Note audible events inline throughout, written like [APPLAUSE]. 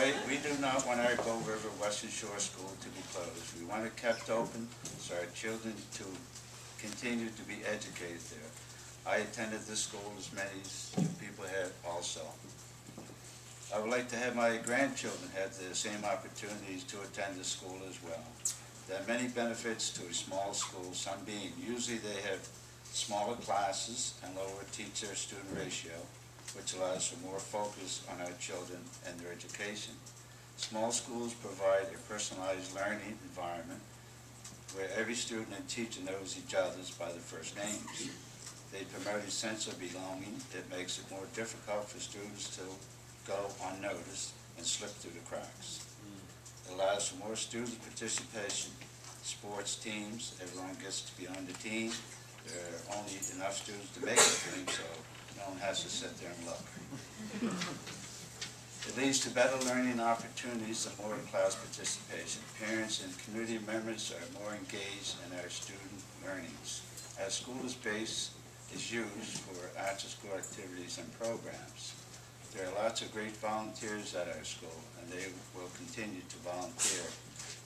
way, we do not want our Gold River Western Shore School to be closed. We want it kept open so our children to continue to be educated there. I attended this school as many as people have also. I would like to have my grandchildren have the same opportunities to attend the school as well. There are many benefits to a small school, some being usually they have smaller classes and lower teacher-student ratio, which allows for more focus on our children and their education. Small schools provide a personalized learning environment where every student and teacher knows each other's by their first names. They promote a sense of belonging. that makes it more difficult for students to go unnoticed and slip through the cracks. It allows for more student participation, sports teams, everyone gets to be on the team. There are only enough students to make a team, so no one has to sit there and look. It leads to better learning opportunities and more class participation. Parents and community members are more engaged in our student learnings. Our school space is used for after-school activities and programs. There are lots of great volunteers at our school, and they will continue to volunteer.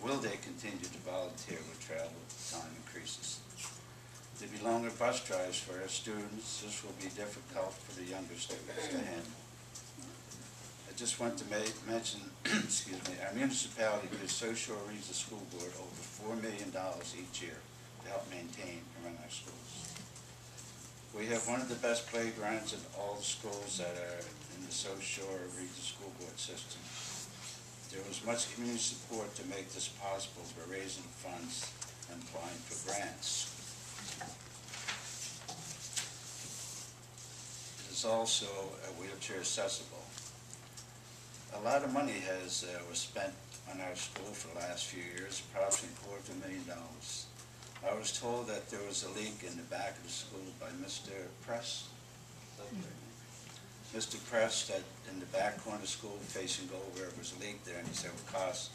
Will they continue to volunteer when travel time increases? There'll be longer bus drives for our students. This will be difficult for the younger students to handle. I just want to mention, [CLEARS THROAT] excuse me, our municipality gives Shore Regional School Board over four million dollars each year to help maintain and run our schools. We have one of the best playgrounds in all the schools that are in the South Shore Regional School Board system. There was much community support to make this possible for raising funds and applying for grants. It is also uh, wheelchair accessible. A lot of money has, uh, was spent on our school for the last few years, approximately quarter of a million dollars. I was told that there was a leak in the back of the school by Mr. Press. Mr. Press, that in the back corner of the school facing Gold River was a leak there, and he said it would cost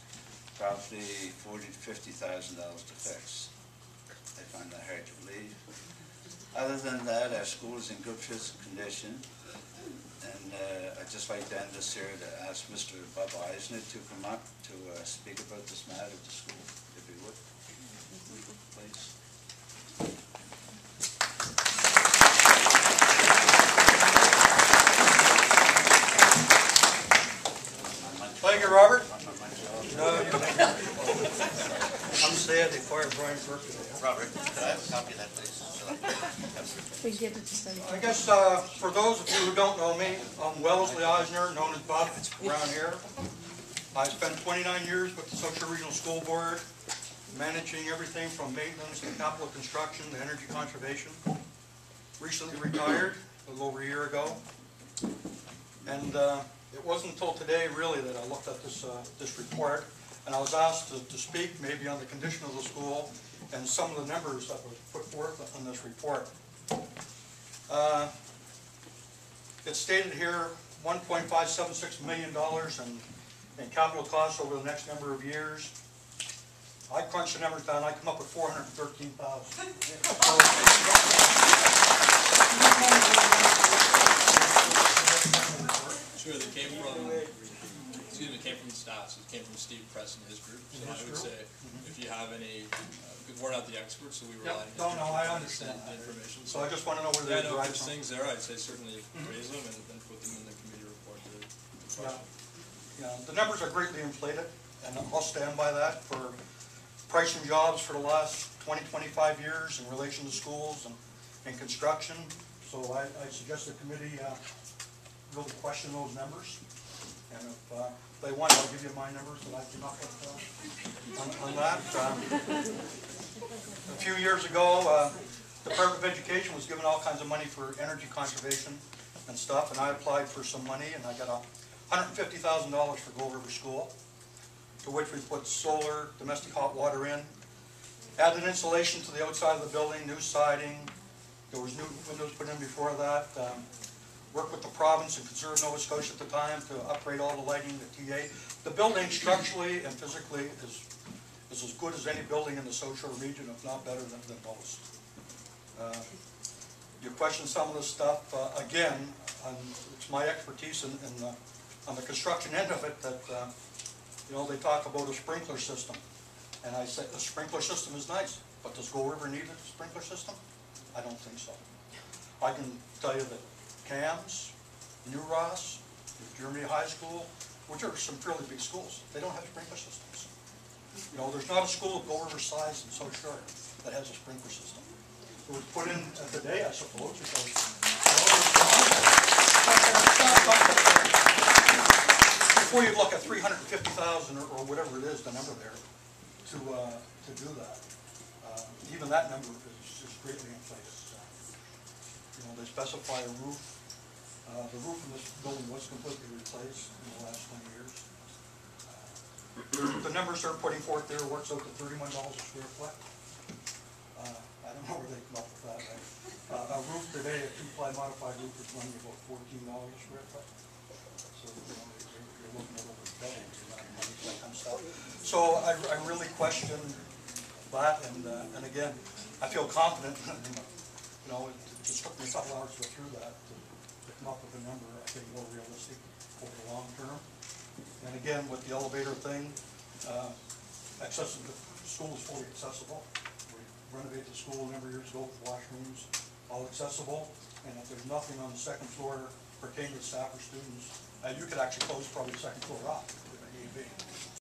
probably forty to fifty thousand dollars to fix. I find that hard to believe. Other than that, our school is in good physical condition. And uh, I'd just like to end this here to ask Mr. Bob Eisnor to come up to uh, speak about this matter at the school, if he would, please. Thank you, Robert. No, you- I'm sad they fired Brian Burke today. Robert, could I have a copy of that, please? So We give it to study. I guess, uh, for those of you who don't know me, I'm Wellesley Eisnor, known as Bob It's around here. I spent 29 years with the South Shore Regional School Board, managing everything from maintenance to capital construction to energy conservation. Recently retired, a little over a year ago. And uh, it wasn't until today, really, that I looked at this, uh, this report, and I was asked to, to speak maybe on the condition of the school and some of the numbers that were put forth on this report. Uh, It's stated here, one point five seven six million dollars in, in capital costs over the next number of years. I crunch the numbers down, I come up with four hundred [LAUGHS] and thirteen thousand. Sure, they came from, excuse me, came from the staff, so it came from Steve Press and his group. So I would say, if you have any, uh, we're not the experts, so we rely on his. No, no, I understand. and Information, So I just wanna know where Yeah, they're no, derived if there's from. things there, I'd say certainly raise them and then put them in the committee report to the Yeah. question. Yeah, the numbers are greatly inflated, and I'll stand by that for pricing jobs for the last 20, 25 years in relation to schools and, and construction. So I, I suggest the committee, uh, really question those numbers. And if, uh, they want, I'll give you my numbers that I up with, uh, on, on that. Um, A few years ago, uh, the Department of Education was given all kinds of money for energy conservation and stuff, and I applied for some money, and I got a hundred and fifty thousand dollars for Gold River School, to which we put solar, domestic hot water in, added insulation to the outside of the building, new siding, there was new windows put in before that, um, worked with the province and Conserve Nova Scotia at the time to upgrade all the lighting, the T8. The building structurally and physically is, is as good as any building in the South Shore region, if not better than, than most. Uh, You question some of this stuff, uh, again, it's my expertise in, in, uh, on the construction end of it, that, uh, you know, they talk about a sprinkler system. And I said, the sprinkler system is nice, but does Gold River need a sprinkler system? I don't think so. I can tell you that CAMS, New Ross, Germany High School, which are some fairly big schools, they don't have sprinkler systems. You know, there's not a school of Gold River size and so short that has a sprinkler system. It was put in today, I suppose, because. Before you look at three hundred and fifty thousand or, or whatever it is, the number there, to, uh, to do that. Uh, Even that number is, is greatly inflated. Uh, You know, they specify a roof, uh, the roof in this building was completely replaced in the last twenty years. Uh, The numbers they're putting forth there works out to thirty-one dollars a square foot. Uh, I don't know where they come up with that, right? Uh, a roof today, a two-ply modified roof is running about fourteen dollars a square foot. So, you're, looking at over the of money that kind of stuff. So I, I really question that, and, uh, and again, I feel confident, [LAUGHS] you know, it it just took me a couple hours to go through that, to, to come up with a number, I think, more realistic over the long term. And again, with the elevator thing, uh, accessible, the school is fully accessible. We renovate the school a number of years ago, with washrooms, all accessible. And if there's nothing on the second floor pertaining to staff or students, uh, you could actually close probably the second floor off if need be.